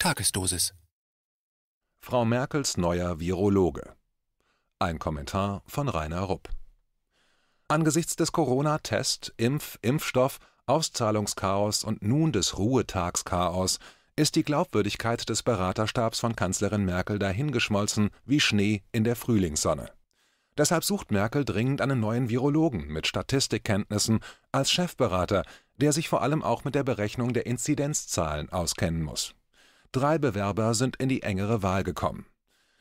Tagesdosis. Frau Merkels neuer Virologe. Ein Kommentar von Rainer Rupp. Angesichts des Corona-Test, Impf-, Impfstoff, Auszahlungschaos und nun des Ruhetagschaos ist die Glaubwürdigkeit des Beraterstabs von Kanzlerin Merkel dahingeschmolzen wie Schnee in der Frühlingssonne. Deshalb sucht Merkel dringend einen neuen Virologen mit Statistikkenntnissen als Chefberater, der sich vor allem auch mit der Berechnung der Inzidenzzahlen auskennen muss. Drei Bewerber sind in die engere Wahl gekommen.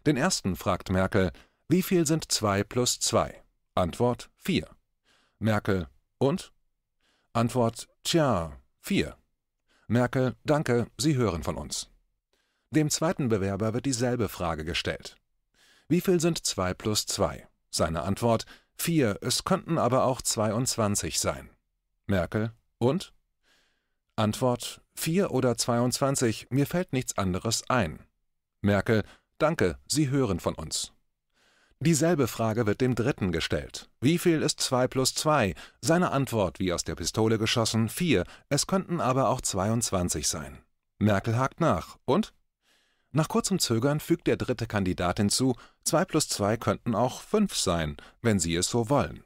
Den ersten fragt Merkel, wie viel sind 2 plus 2? Antwort 4. Merkel, und? Antwort, tja, 4. Merkel, danke, Sie hören von uns. Dem zweiten Bewerber wird dieselbe Frage gestellt. Wie viel sind 2 plus 2? Seine Antwort, 4, es könnten aber auch 22 sein. Merkel, und? Antwort: 4 oder 22, mir fällt nichts anderes ein. Merkel: Danke, Sie hören von uns. Dieselbe Frage wird dem Dritten gestellt. Wie viel ist 2 plus 2? Seine Antwort, wie aus der Pistole geschossen, 4, es könnten aber auch 22 sein. Merkel hakt nach. Und? Nach kurzem Zögern fügt der dritte Kandidat hinzu, 2 plus 2 könnten auch 5 sein, wenn Sie es so wollen.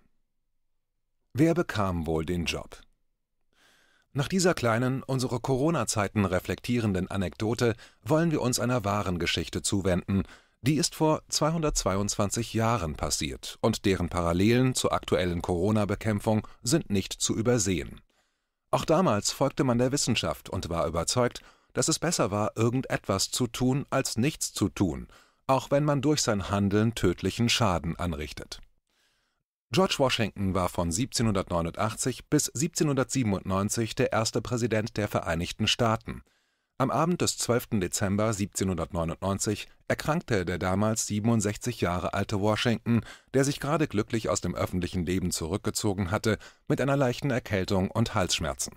Wer bekam wohl den Job? Nach dieser kleinen, unsere Corona-Zeiten reflektierenden Anekdote wollen wir uns einer wahren Geschichte zuwenden, die ist vor 222 Jahren passiert und deren Parallelen zur aktuellen Corona-Bekämpfung sind nicht zu übersehen. Auch damals folgte man der Wissenschaft und war überzeugt, dass es besser war, irgendetwas zu tun, als nichts zu tun, auch wenn man durch sein Handeln tödlichen Schaden anrichtet George Washington war von 1789 bis 1797 der erste Präsident der Vereinigten Staaten. Am Abend des 12. Dezember 1799 erkrankte der damals 67 Jahre alte Washington, der sich gerade glücklich aus dem öffentlichen Leben zurückgezogen hatte, mit einer leichten Erkältung und Halsschmerzen.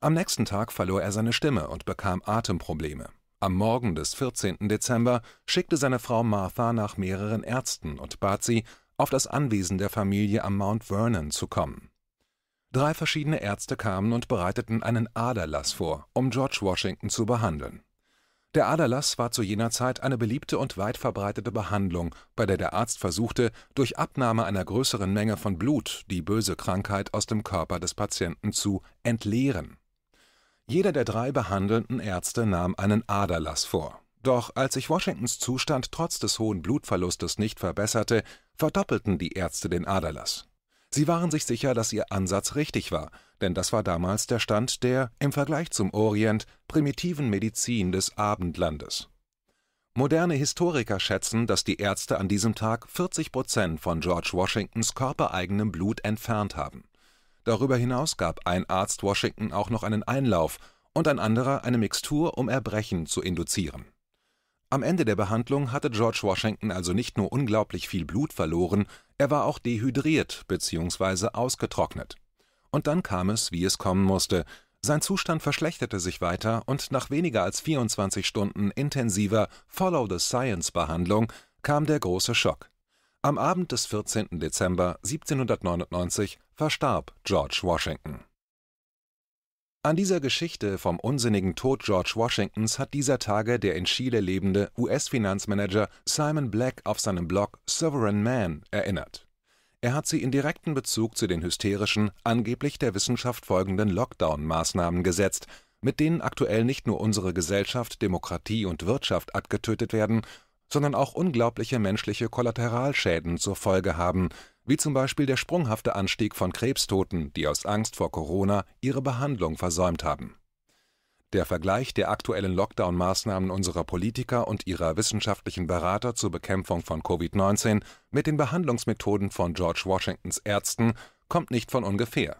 Am nächsten Tag verlor er seine Stimme und bekam Atemprobleme. Am Morgen des 14. Dezember schickte seine Frau Martha nach mehreren Ärzten und bat sie, auf das Anwesen der Familie am Mount Vernon zu kommen. Drei verschiedene Ärzte kamen und bereiteten einen Aderlass vor, um George Washington zu behandeln. Der Aderlass war zu jener Zeit eine beliebte und weit verbreitete Behandlung, bei der der Arzt versuchte, durch Abnahme einer größeren Menge von Blut die böse Krankheit aus dem Körper des Patienten zu entleeren. Jeder der drei behandelnden Ärzte nahm einen Aderlass vor. Doch als sich Washingtons Zustand trotz des hohen Blutverlustes nicht verbesserte, verdoppelten die Ärzte den Aderlass. Sie waren sich sicher, dass ihr Ansatz richtig war, denn das war damals der Stand der, im Vergleich zum Orient, primitiven Medizin des Abendlandes. Moderne Historiker schätzen, dass die Ärzte an diesem Tag 40 Prozent von George Washingtons körpereigenem Blut entfernt haben. Darüber hinaus gab ein Arzt Washington auch noch einen Einlauf und ein anderer eine Mixtur, um Erbrechen zu induzieren. Am Ende der Behandlung hatte George Washington also nicht nur unglaublich viel Blut verloren, er war auch dehydriert bzw. ausgetrocknet. Und dann kam es, wie es kommen musste. Sein Zustand verschlechterte sich weiter und nach weniger als 24 Stunden intensiver Follow-the-Science-Behandlung kam der große Schock. Am Abend des 14. Dezember 1799 verstarb George Washington an dieser Geschichte vom unsinnigen Tod George Washingtons hat dieser Tage der in Chile lebende US-Finanzmanager Simon Black auf seinem Blog Sovereign Man erinnert. Er hat sie in direkten Bezug zu den hysterischen, angeblich der Wissenschaft folgenden Lockdown-Maßnahmen gesetzt, mit denen aktuell nicht nur unsere Gesellschaft, Demokratie und Wirtschaft abgetötet werden, sondern auch unglaubliche menschliche Kollateralschäden zur Folge haben, wie zum Beispiel der sprunghafte Anstieg von Krebstoten, die aus Angst vor Corona ihre Behandlung versäumt haben. Der Vergleich der aktuellen Lockdown-Maßnahmen unserer Politiker und ihrer wissenschaftlichen Berater zur Bekämpfung von Covid-19 mit den Behandlungsmethoden von George Washingtons Ärzten kommt nicht von ungefähr.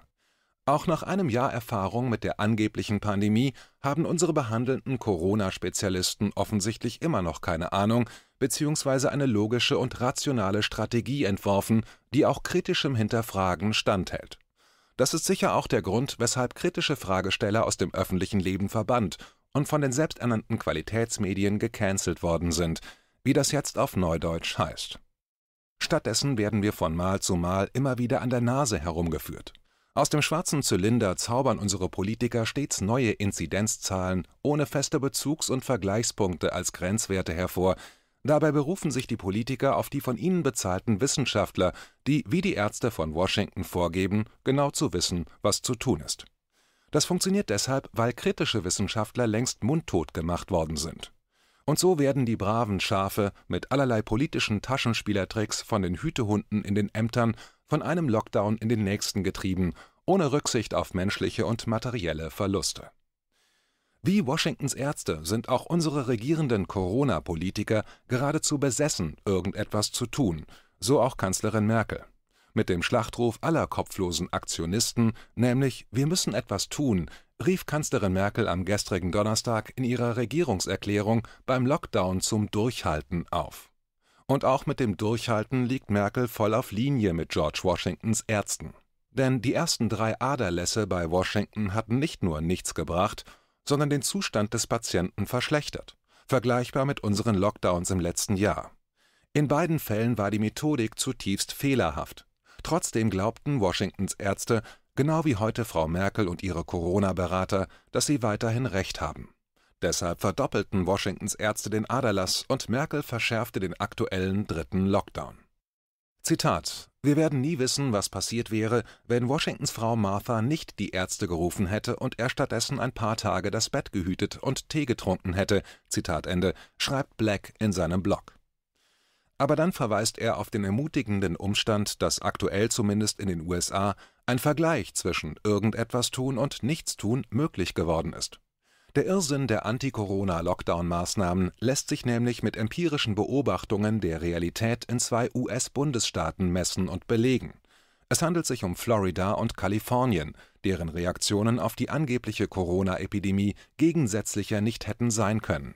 Auch nach einem Jahr Erfahrung mit der angeblichen Pandemie haben unsere behandelnden Corona-Spezialisten offensichtlich immer noch keine Ahnung bzw. eine logische und rationale Strategie entworfen, die auch kritischem Hinterfragen standhält. Das ist sicher auch der Grund, weshalb kritische Fragesteller aus dem öffentlichen Leben verbannt und von den selbsternannten Qualitätsmedien gecancelt worden sind, wie das jetzt auf Neudeutsch heißt. Stattdessen werden wir von Mal zu Mal immer wieder an der Nase herumgeführt Aus dem schwarzen Zylinder zaubern unsere Politiker stets neue Inzidenzzahlen ohne feste Bezugs- und Vergleichspunkte als Grenzwerte hervor. Dabei berufen sich die Politiker auf die von ihnen bezahlten Wissenschaftler, die, wie die Ärzte von Washington vorgeben, genau zu wissen, was zu tun ist. Das funktioniert deshalb, weil kritische Wissenschaftler längst mundtot gemacht worden sind. Und so werden die braven Schafe mit allerlei politischen Taschenspielertricks von den Hütehunden in den Ämtern von einem Lockdown in den nächsten getrieben, ohne Rücksicht auf menschliche und materielle Verluste. Wie Washingtons Ärzte sind auch unsere regierenden Corona-Politiker geradezu besessen, irgendetwas zu tun, so auch Kanzlerin Merkel. Mit dem Schlachtruf aller kopflosen Aktionisten, nämlich Wir müssen etwas tun, rief Kanzlerin Merkel am gestrigen Donnerstag in ihrer Regierungserklärung beim Lockdown zum Durchhalten auf. Und auch mit dem Durchhalten liegt Merkel voll auf Linie mit George Washingtons Ärzten. Denn die ersten drei Aderlässe bei Washington hatten nicht nur nichts gebracht, sondern den Zustand des Patienten verschlechtert, vergleichbar mit unseren Lockdowns im letzten Jahr. In beiden Fällen war die Methodik zutiefst fehlerhaft. Trotzdem glaubten Washingtons Ärzte, genau wie heute Frau Merkel und ihre Corona-Berater, dass sie weiterhin Recht haben. Deshalb verdoppelten Washingtons Ärzte den Aderlass und Merkel verschärfte den aktuellen dritten Lockdown. Zitat: Wir werden nie wissen, was passiert wäre, wenn Washingtons Frau Martha nicht die Ärzte gerufen hätte und er stattdessen ein paar Tage das Bett gehütet und Tee getrunken hätte. Zitat Ende, schreibt Black in seinem Blog. Aber dann verweist er auf den ermutigenden Umstand, dass aktuell zumindest in den USA ein Vergleich zwischen irgendetwas tun und Nichtstun möglich geworden ist. Der Irrsinn der Anti-Corona-Lockdown-Maßnahmen lässt sich nämlich mit empirischen Beobachtungen der Realität in zwei US-Bundesstaaten messen und belegen. Es handelt sich um Florida und Kalifornien, deren Reaktionen auf die angebliche Corona-Epidemie gegensätzlicher nicht hätten sein können.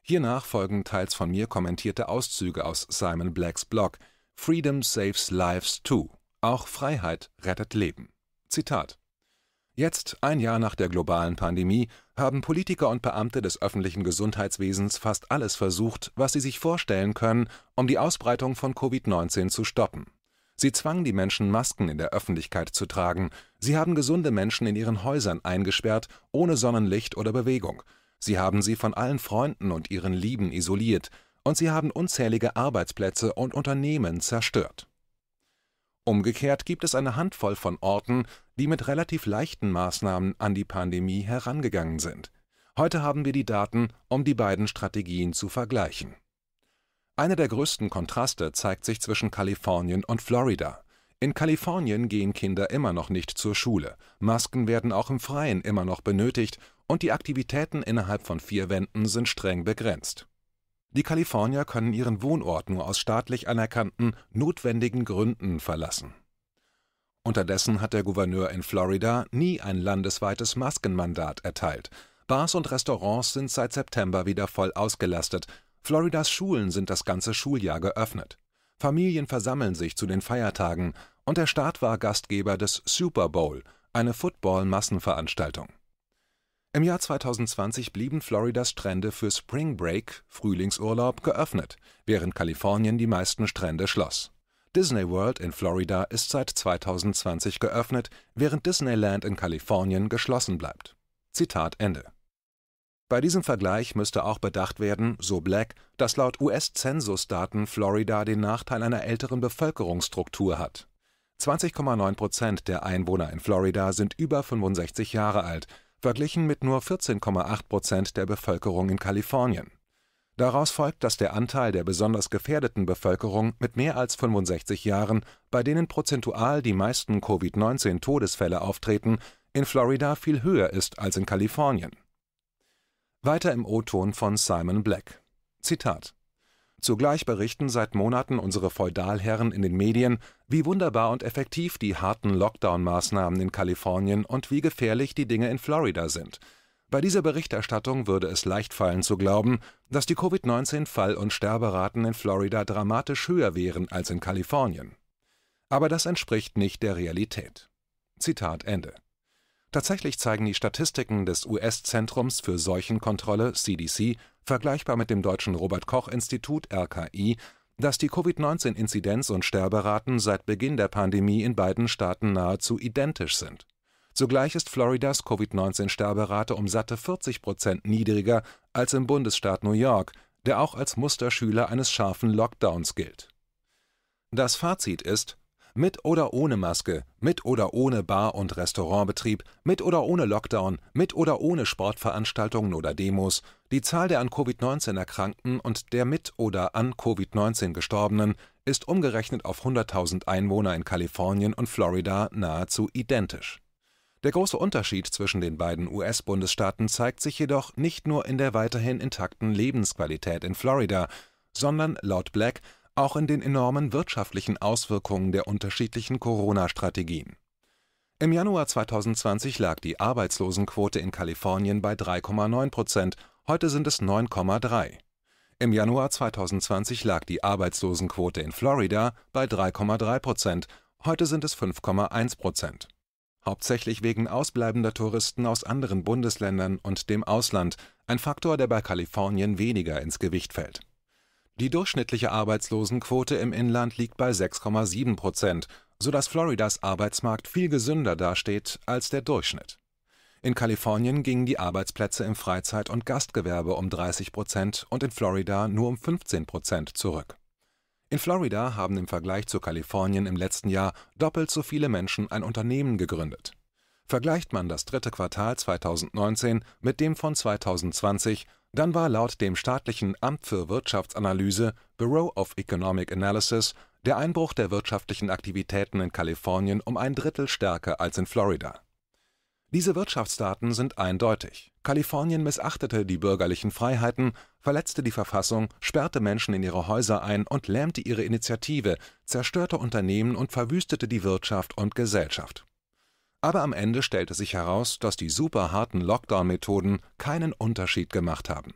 Hiernach folgen teils von mir kommentierte Auszüge aus Simon Blacks Blog Freedom Saves Lives Too. Auch Freiheit rettet Leben. Zitat Jetzt, ein Jahr nach der globalen Pandemie, haben Politiker und Beamte des öffentlichen Gesundheitswesens fast alles versucht, was sie sich vorstellen können, um die Ausbreitung von Covid-19 zu stoppen. Sie zwangen die Menschen, Masken in der Öffentlichkeit zu tragen. Sie haben gesunde Menschen in ihren Häusern eingesperrt, ohne Sonnenlicht oder Bewegung. Sie haben sie von allen Freunden und ihren Lieben isoliert. Und sie haben unzählige Arbeitsplätze und Unternehmen zerstört. Umgekehrt gibt es eine Handvoll von Orten, die mit relativ leichten Maßnahmen an die Pandemie herangegangen sind. Heute haben wir die Daten, um die beiden Strategien zu vergleichen. Einer der größten Kontraste zeigt sich zwischen Kalifornien und Florida. In Kalifornien gehen Kinder immer noch nicht zur Schule, Masken werden auch im Freien immer noch benötigt und die Aktivitäten innerhalb von vier Wänden sind streng begrenzt. Die Kalifornier können ihren Wohnort nur aus staatlich anerkannten, notwendigen Gründen verlassen. Unterdessen hat der Gouverneur in Florida nie ein landesweites Maskenmandat erteilt. Bars und Restaurants sind seit September wieder voll ausgelastet. Floridas Schulen sind das ganze Schuljahr geöffnet. Familien versammeln sich zu den Feiertagen und der Staat war Gastgeber des Super Bowl, eine Football-Massenveranstaltung. Im Jahr 2020 blieben Floridas Strände für Spring Break (Frühlingsurlaub) geöffnet, während Kalifornien die meisten Strände schloss. Disney World in Florida ist seit 2020 geöffnet, während Disneyland in Kalifornien geschlossen bleibt. Zitat Ende. Bei diesem Vergleich müsste auch bedacht werden, so Black, dass laut US-Zensusdaten Florida den Nachteil einer älteren Bevölkerungsstruktur hat. 20,9 Prozent der Einwohner in Florida sind über 65 Jahre alt verglichen mit nur 14,8 Prozent der Bevölkerung in Kalifornien. Daraus folgt, dass der Anteil der besonders gefährdeten Bevölkerung mit mehr als 65 Jahren, bei denen prozentual die meisten Covid-19-Todesfälle auftreten, in Florida viel höher ist als in Kalifornien. Weiter im O-Ton von Simon Black. Zitat Zugleich berichten seit Monaten unsere Feudalherren in den Medien, wie wunderbar und effektiv die harten Lockdown-Maßnahmen in Kalifornien und wie gefährlich die Dinge in Florida sind. Bei dieser Berichterstattung würde es leicht fallen zu glauben, dass die Covid-19-Fall- und Sterberaten in Florida dramatisch höher wären als in Kalifornien. Aber das entspricht nicht der Realität. Zitat Ende. Tatsächlich zeigen die Statistiken des US-Zentrums für Seuchenkontrolle (CDC) vergleichbar mit dem deutschen Robert-Koch-Institut (RKI), dass die Covid-19-Inzidenz und Sterberaten seit Beginn der Pandemie in beiden Staaten nahezu identisch sind. Zugleich ist Floridas Covid-19-Sterberate um satte 40 Prozent niedriger als im Bundesstaat New York, der auch als Musterschüler eines scharfen Lockdowns gilt. Das Fazit ist mit oder ohne Maske, mit oder ohne Bar- und Restaurantbetrieb, mit oder ohne Lockdown, mit oder ohne Sportveranstaltungen oder Demos, die Zahl der an Covid-19 Erkrankten und der mit oder an Covid-19 Gestorbenen ist umgerechnet auf 100.000 Einwohner in Kalifornien und Florida nahezu identisch. Der große Unterschied zwischen den beiden US-Bundesstaaten zeigt sich jedoch nicht nur in der weiterhin intakten Lebensqualität in Florida, sondern laut Black auch in den enormen wirtschaftlichen Auswirkungen der unterschiedlichen Corona-Strategien. Im Januar 2020 lag die Arbeitslosenquote in Kalifornien bei 3,9 Prozent, heute sind es 9,3. Im Januar 2020 lag die Arbeitslosenquote in Florida bei 3,3 Prozent, heute sind es 5,1 Prozent. Hauptsächlich wegen ausbleibender Touristen aus anderen Bundesländern und dem Ausland, ein Faktor, der bei Kalifornien weniger ins Gewicht fällt die durchschnittliche Arbeitslosenquote im Inland liegt bei 6,7 Prozent, sodass Floridas Arbeitsmarkt viel gesünder dasteht als der Durchschnitt. In Kalifornien gingen die Arbeitsplätze im Freizeit und Gastgewerbe um 30 Prozent und in Florida nur um 15 Prozent zurück. In Florida haben im Vergleich zu Kalifornien im letzten Jahr doppelt so viele Menschen ein Unternehmen gegründet. Vergleicht man das dritte Quartal 2019 mit dem von 2020, dann war laut dem staatlichen Amt für Wirtschaftsanalyse Bureau of Economic Analysis der Einbruch der wirtschaftlichen Aktivitäten in Kalifornien um ein Drittel stärker als in Florida. Diese Wirtschaftsdaten sind eindeutig. Kalifornien missachtete die bürgerlichen Freiheiten, verletzte die Verfassung, sperrte Menschen in ihre Häuser ein und lähmte ihre Initiative, zerstörte Unternehmen und verwüstete die Wirtschaft und Gesellschaft aber am Ende stellte sich heraus, dass die super harten Lockdown-Methoden keinen Unterschied gemacht haben.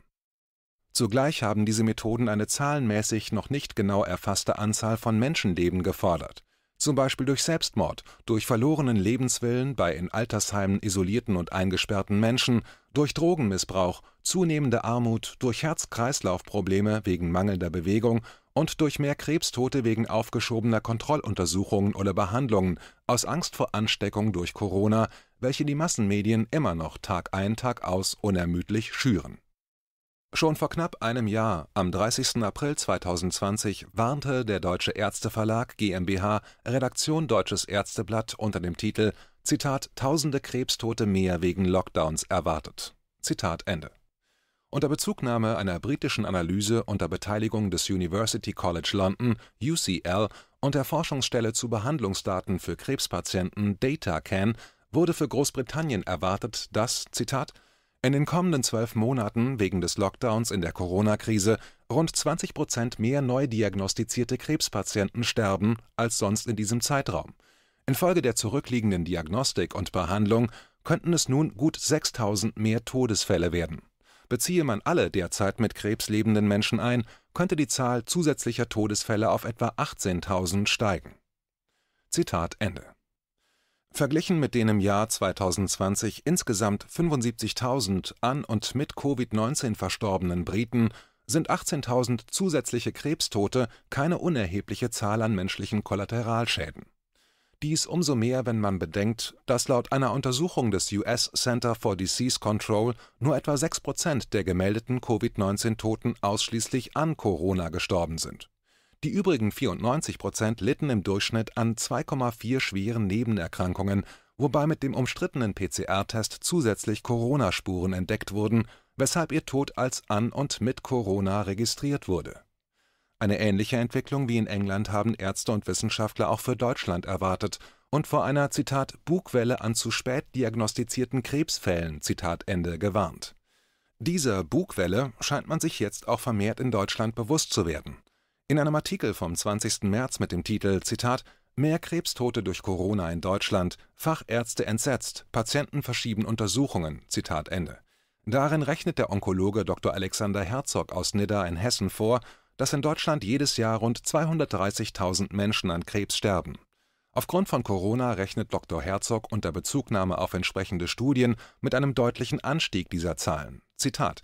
Zugleich haben diese Methoden eine zahlenmäßig noch nicht genau erfasste Anzahl von Menschenleben gefordert, zum Beispiel durch Selbstmord, durch verlorenen Lebenswillen bei in Altersheimen isolierten und eingesperrten Menschen, durch Drogenmissbrauch, zunehmende Armut, durch Herz-Kreislauf-Probleme wegen mangelnder Bewegung und durch mehr Krebstote wegen aufgeschobener Kontrolluntersuchungen oder Behandlungen aus Angst vor Ansteckung durch Corona, welche die Massenmedien immer noch Tag ein, Tag aus unermüdlich schüren. Schon vor knapp einem Jahr, am 30. April 2020, warnte der Deutsche Ärzteverlag GmbH Redaktion Deutsches Ärzteblatt unter dem Titel Zitat Tausende Krebstote mehr wegen Lockdowns erwartet. Zitat Ende unter Bezugnahme einer britischen Analyse unter Beteiligung des University College London (UCL) und der Forschungsstelle zu Behandlungsdaten für Krebspatienten DataCan wurde für Großbritannien erwartet, dass Zitat, „ in den kommenden zwölf Monaten wegen des Lockdowns in der Corona-Krise rund 20 Prozent mehr neu diagnostizierte Krebspatienten sterben als sonst in diesem Zeitraum. Infolge der zurückliegenden Diagnostik und Behandlung könnten es nun gut 6000 mehr Todesfälle werden Beziehe man alle derzeit mit Krebs lebenden Menschen ein, könnte die Zahl zusätzlicher Todesfälle auf etwa 18.000 steigen. Zitat Ende. Verglichen mit den im Jahr 2020 insgesamt 75.000 an und mit Covid-19 verstorbenen Briten sind 18.000 zusätzliche Krebstote keine unerhebliche Zahl an menschlichen Kollateralschäden dies umso mehr, wenn man bedenkt, dass laut einer Untersuchung des US Center for Disease Control nur etwa 6 Prozent der gemeldeten Covid-19-Toten ausschließlich an Corona gestorben sind. Die übrigen 94 Prozent litten im Durchschnitt an 2,4 schweren Nebenerkrankungen, wobei mit dem umstrittenen PCR-Test zusätzlich Corona-Spuren entdeckt wurden, weshalb ihr Tod als an und mit Corona registriert wurde eine ähnliche Entwicklung wie in England haben Ärzte und Wissenschaftler auch für Deutschland erwartet und vor einer „ Bugwelle an zu spät diagnostizierten Krebsfällen “gewarnt. Dieser Bugwelle scheint man sich jetzt auch vermehrt in Deutschland bewusst zu werden. In einem Artikel vom 20. März mit dem Titel „ Mehr Krebstote durch Corona in Deutschland, Fachärzte entsetzt, Patienten verschieben Untersuchungen “Darin rechnet der Onkologe Dr. Alexander Herzog aus Nidda in Hessen vor dass in Deutschland jedes Jahr rund 230.000 Menschen an Krebs sterben. Aufgrund von Corona rechnet Dr. Herzog unter Bezugnahme auf entsprechende Studien mit einem deutlichen Anstieg dieser Zahlen. Zitat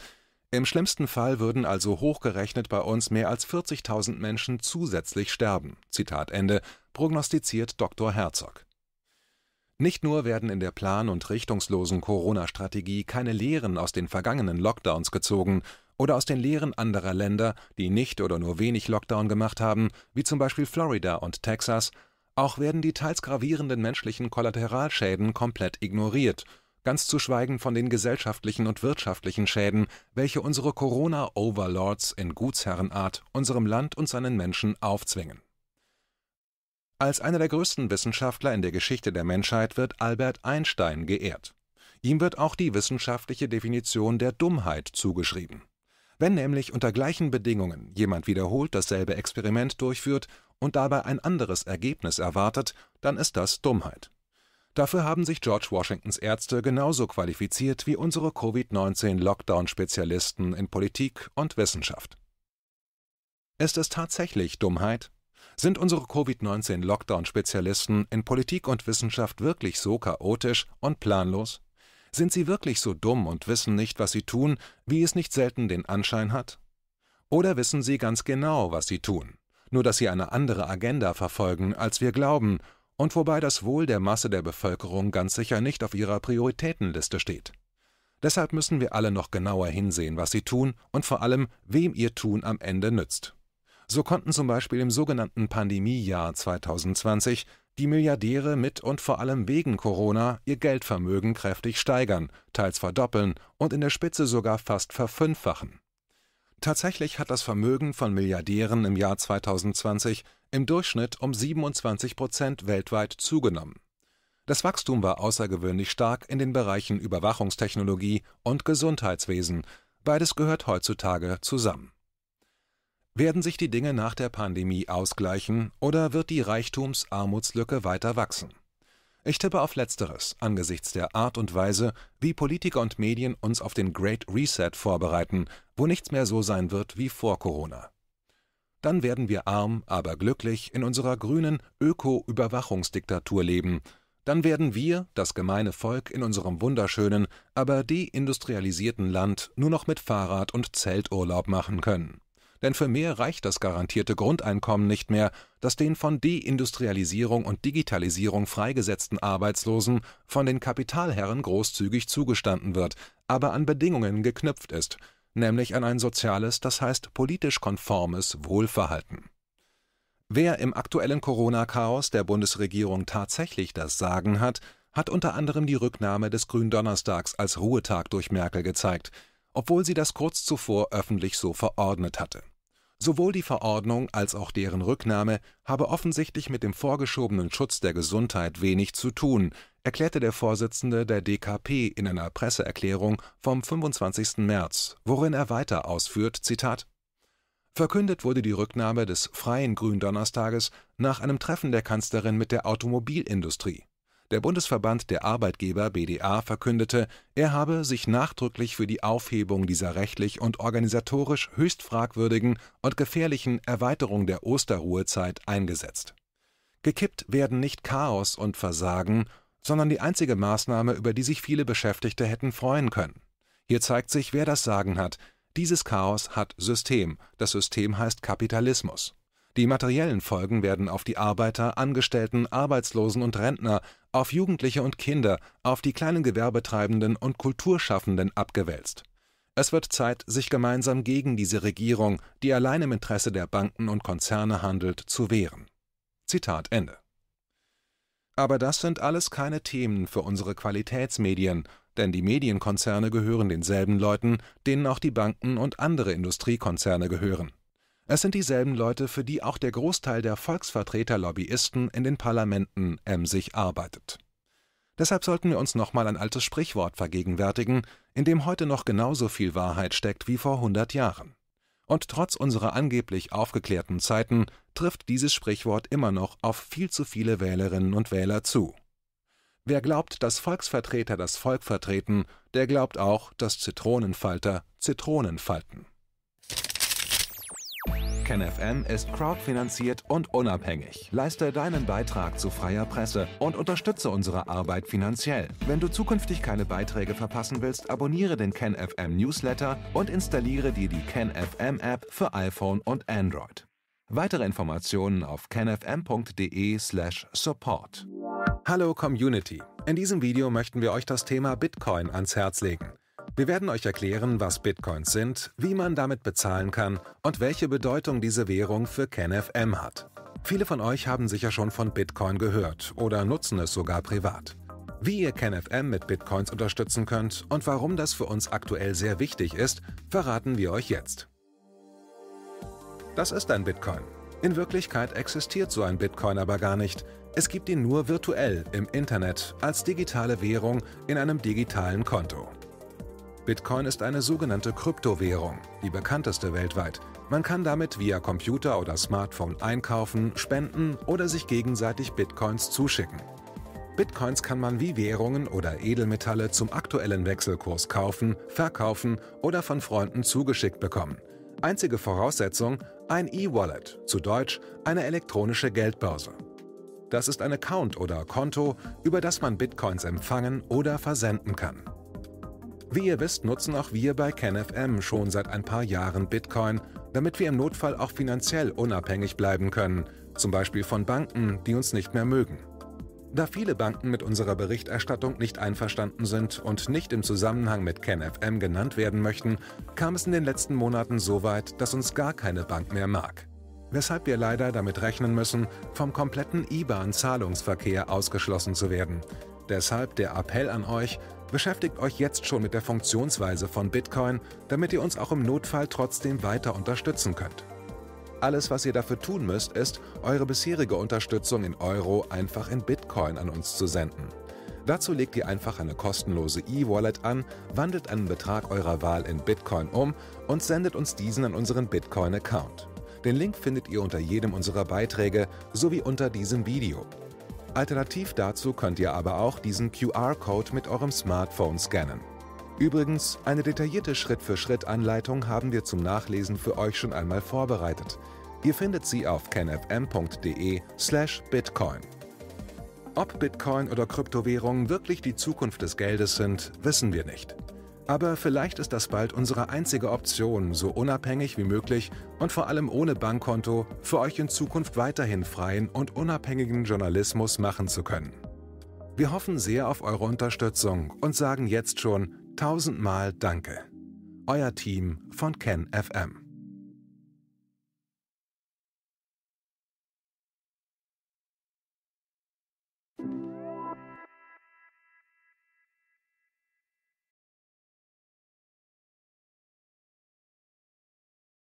Im schlimmsten Fall würden also hochgerechnet bei uns mehr als 40.000 Menschen zusätzlich sterben. Zitat Ende, prognostiziert Dr. Herzog. Nicht nur werden in der plan- und richtungslosen Corona-Strategie keine Lehren aus den vergangenen Lockdowns gezogen oder aus den Lehren anderer Länder, die nicht oder nur wenig Lockdown gemacht haben, wie zum Beispiel Florida und Texas, auch werden die teils gravierenden menschlichen Kollateralschäden komplett ignoriert ganz zu schweigen von den gesellschaftlichen und wirtschaftlichen Schäden, welche unsere Corona-Overlords in Gutsherrenart unserem Land und seinen Menschen aufzwingen. Als einer der größten Wissenschaftler in der Geschichte der Menschheit wird Albert Einstein geehrt. Ihm wird auch die wissenschaftliche Definition der Dummheit zugeschrieben. Wenn nämlich unter gleichen Bedingungen jemand wiederholt dasselbe Experiment durchführt und dabei ein anderes Ergebnis erwartet, dann ist das Dummheit. Dafür haben sich George Washingtons Ärzte genauso qualifiziert wie unsere Covid-19-Lockdown-Spezialisten in Politik und Wissenschaft. Ist es tatsächlich Dummheit? Sind unsere Covid-19-Lockdown-Spezialisten in Politik und Wissenschaft wirklich so chaotisch und planlos? Sind sie wirklich so dumm und wissen nicht, was sie tun, wie es nicht selten den Anschein hat? Oder wissen sie ganz genau, was sie tun, nur dass sie eine andere Agenda verfolgen, als wir glauben, und wobei das Wohl der Masse der Bevölkerung ganz sicher nicht auf ihrer Prioritätenliste steht. Deshalb müssen wir alle noch genauer hinsehen, was sie tun und vor allem, wem ihr Tun am Ende nützt. So konnten zum Beispiel im sogenannten Pandemiejahr 2020 die Milliardäre mit und vor allem wegen Corona ihr Geldvermögen kräftig steigern, teils verdoppeln und in der Spitze sogar fast verfünffachen. Tatsächlich hat das Vermögen von Milliardären im Jahr 2020 im Durchschnitt um 27 Prozent weltweit zugenommen. Das Wachstum war außergewöhnlich stark in den Bereichen Überwachungstechnologie und Gesundheitswesen, beides gehört heutzutage zusammen. Werden sich die Dinge nach der Pandemie ausgleichen oder wird die Reichtums-Armutslücke weiter wachsen? Ich tippe auf Letzteres angesichts der Art und Weise, wie Politiker und Medien uns auf den Great Reset vorbereiten, wo nichts mehr so sein wird wie vor Corona. Dann werden wir arm, aber glücklich in unserer grünen Öko-Überwachungsdiktatur leben. Dann werden wir, das gemeine Volk, in unserem wunderschönen, aber deindustrialisierten Land nur noch mit Fahrrad und Zelturlaub machen können denn für mehr reicht das garantierte Grundeinkommen nicht mehr, das den von Deindustrialisierung und Digitalisierung freigesetzten Arbeitslosen von den Kapitalherren großzügig zugestanden wird, aber an Bedingungen geknüpft ist, nämlich an ein soziales, das heißt politisch konformes Wohlverhalten. Wer im aktuellen Corona-Chaos der Bundesregierung tatsächlich das Sagen hat, hat unter anderem die Rücknahme des Gründonnerstags als Ruhetag durch Merkel gezeigt, obwohl sie das kurz zuvor öffentlich so verordnet hatte. Sowohl die Verordnung als auch deren Rücknahme habe offensichtlich mit dem vorgeschobenen Schutz der Gesundheit wenig zu tun, erklärte der Vorsitzende der DKP in einer Presseerklärung vom 25. März, worin er weiter ausführt: Zitat Verkündet wurde die Rücknahme des freien Gründonnerstages nach einem Treffen der Kanzlerin mit der Automobilindustrie der Bundesverband der Arbeitgeber BDA verkündete, er habe sich nachdrücklich für die Aufhebung dieser rechtlich und organisatorisch höchst fragwürdigen und gefährlichen Erweiterung der Osterruhezeit eingesetzt. Gekippt werden nicht Chaos und Versagen, sondern die einzige Maßnahme, über die sich viele Beschäftigte hätten freuen können. Hier zeigt sich, wer das Sagen hat. Dieses Chaos hat System, das System heißt Kapitalismus. Die materiellen Folgen werden auf die Arbeiter, Angestellten, Arbeitslosen und Rentner, auf Jugendliche und Kinder, auf die kleinen Gewerbetreibenden und Kulturschaffenden abgewälzt. Es wird Zeit, sich gemeinsam gegen diese Regierung, die allein im Interesse der Banken und Konzerne handelt, zu wehren. Zitat Ende. Aber das sind alles keine Themen für unsere Qualitätsmedien, denn die Medienkonzerne gehören denselben Leuten, denen auch die Banken und andere Industriekonzerne gehören. Es sind dieselben Leute, für die auch der Großteil der Volksvertreter-Lobbyisten in den Parlamenten emsig arbeitet. Deshalb sollten wir uns nochmal ein altes Sprichwort vergegenwärtigen, in dem heute noch genauso viel Wahrheit steckt wie vor 100 Jahren. Und trotz unserer angeblich aufgeklärten Zeiten trifft dieses Sprichwort immer noch auf viel zu viele Wählerinnen und Wähler zu. Wer glaubt, dass Volksvertreter das Volk vertreten, der glaubt auch, dass Zitronenfalter Zitronen falten. KenFM ist crowdfinanziert und unabhängig. Leiste deinen Beitrag zu freier Presse und unterstütze unsere Arbeit finanziell. Wenn du zukünftig keine Beiträge verpassen willst, abonniere den KenFM Newsletter und installiere dir die KenFM App für iPhone und Android. Weitere Informationen auf kenfm.de/support. Hallo Community. In diesem Video möchten wir euch das Thema Bitcoin ans Herz legen. Wir werden euch erklären, was Bitcoins sind, wie man damit bezahlen kann und welche Bedeutung diese Währung für KenFM hat. Viele von euch haben sicher schon von Bitcoin gehört oder nutzen es sogar privat. Wie ihr KenFM mit Bitcoins unterstützen könnt und warum das für uns aktuell sehr wichtig ist, verraten wir euch jetzt. Das ist ein Bitcoin. In Wirklichkeit existiert so ein Bitcoin aber gar nicht. Es gibt ihn nur virtuell im Internet als digitale Währung in einem digitalen Konto. Bitcoin ist eine sogenannte Kryptowährung, die bekannteste weltweit. Man kann damit via Computer oder Smartphone einkaufen, spenden oder sich gegenseitig Bitcoins zuschicken. Bitcoins kann man wie Währungen oder Edelmetalle zum aktuellen Wechselkurs kaufen, verkaufen oder von Freunden zugeschickt bekommen. Einzige Voraussetzung, ein E-Wallet, zu Deutsch eine elektronische Geldbörse. Das ist ein Account oder Konto, über das man Bitcoins empfangen oder versenden kann. Wie ihr wisst, nutzen auch wir bei KenFM schon seit ein paar Jahren Bitcoin, damit wir im Notfall auch finanziell unabhängig bleiben können, zum Beispiel von Banken, die uns nicht mehr mögen. Da viele Banken mit unserer Berichterstattung nicht einverstanden sind und nicht im Zusammenhang mit KenFM genannt werden möchten, kam es in den letzten Monaten so weit, dass uns gar keine Bank mehr mag. Weshalb wir leider damit rechnen müssen, vom kompletten IBAN-Zahlungsverkehr ausgeschlossen zu werden. Deshalb der Appell an euch, Beschäftigt euch jetzt schon mit der Funktionsweise von Bitcoin, damit ihr uns auch im Notfall trotzdem weiter unterstützen könnt. Alles, was ihr dafür tun müsst, ist, eure bisherige Unterstützung in Euro einfach in Bitcoin an uns zu senden. Dazu legt ihr einfach eine kostenlose E-Wallet an, wandelt einen Betrag eurer Wahl in Bitcoin um und sendet uns diesen an unseren Bitcoin-Account. Den Link findet ihr unter jedem unserer Beiträge sowie unter diesem Video. Alternativ dazu könnt ihr aber auch diesen QR-Code mit eurem Smartphone scannen. Übrigens, eine detaillierte Schritt-für-Schritt-Anleitung haben wir zum Nachlesen für euch schon einmal vorbereitet. Ihr findet sie auf canfm.de/bitcoin. Ob Bitcoin oder Kryptowährungen wirklich die Zukunft des Geldes sind, wissen wir nicht. Aber vielleicht ist das bald unsere einzige Option, so unabhängig wie möglich und vor allem ohne Bankkonto für euch in Zukunft weiterhin freien und unabhängigen Journalismus machen zu können. Wir hoffen sehr auf eure Unterstützung und sagen jetzt schon tausendmal Danke. Euer Team von KenFM.